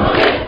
Okay.